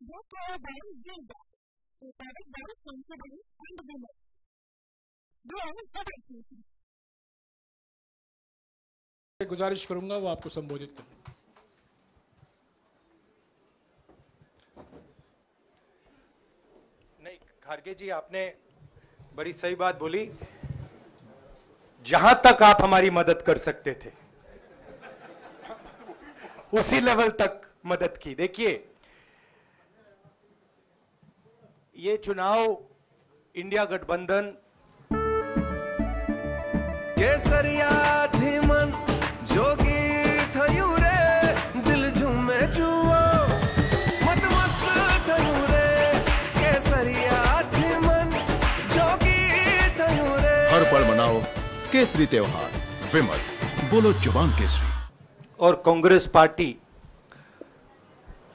Therefore, by doing that, a private by sensible and women. Then, double thinking. गुजारिश करूँगा वो आपको संबोधित करें नहीं खारगे जी आपने बड़ी सही बात बोली जहाँ तक आप हमारी मदद कर सकते थे उसी लेवल तक मदद की देखिए ये चुनाव इंडिया गठबंधन। केसरिया थी मन जोगी थयू रे दिल झूमे जुआ मत मस्त थयू रे केसरिया थी मन जोगी थयू रे हर पल मनाओ केसरी त्योहार विमल बोलो ज़ुबान केसरी। और कांग्रेस पार्टी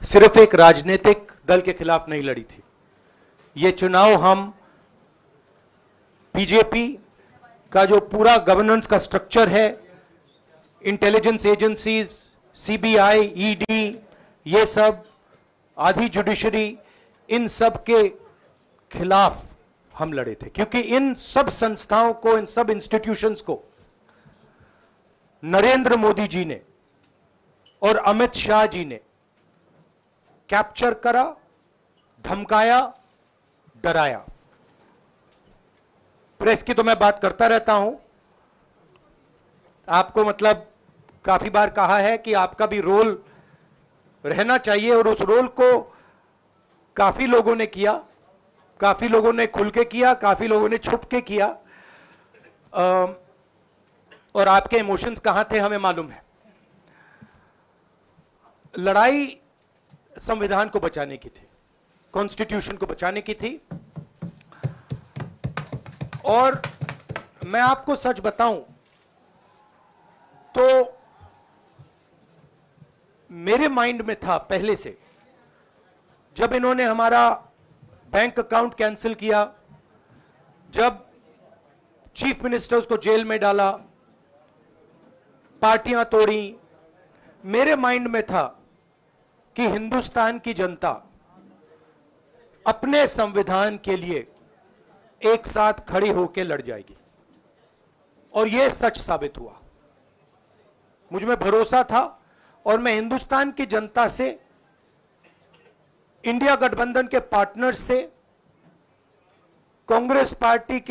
सिर्फ़ एक राजनीतिक दल के खिलाफ नहीं लड़ी थी। ये चुनाव हम बीजेपी का जो पूरा गवर्नेंस का स्ट्रक्चर है इंटेलिजेंस एजेंसीज सीबीआई ईडी ये सब, आधी जुडिशरी इन सब के खिलाफ हम लड़े थे। क्योंकि इन सब संस्थाओं को, इन सब इंस्टीट्यूशंस को नरेंद्र मोदी जी ने और अमित शाह जी ने कैप्चर करा, धमकाया डराया। प्रेस की तो मैं बात करता रहता हूँ। आपको मतलब काफ़ी बार कहा है कि आपका भी रोल रहना चाहिए और उस रोल को काफ़ी लोगों ने किया काफ़ी लोगों ने खुल के किया काफ़ी लोगों ने छुप के किया। अम, और आपके इमोशंस कहाँ थे हमें मालूम है। लड़ाई संविधान को बचाने की थी। कॉन्स्टिट्यूशन को बचाने की थी। और मैं आपको सच बताऊँ तो मेरे माइंड में था पहले से, जब इन्होंने हमारा बैंक अकाउंट कैंसिल किया, जब चीफ मिनिस्टर्स को जेल में डाला, पार्टियाँ तोड़ी, मेरे माइंड में था कि हिंदुस्तान की जनता अपने संविधान के लिए एक साथ खड़ी होकर लड़ जाएगी। और यह सच साबित हुआ। मुझमें भरोसा था और मैं हिंदुस्तान की जनता से, इंडिया गठबंधन के पार्टनर से, कांग्रेस पार्टी के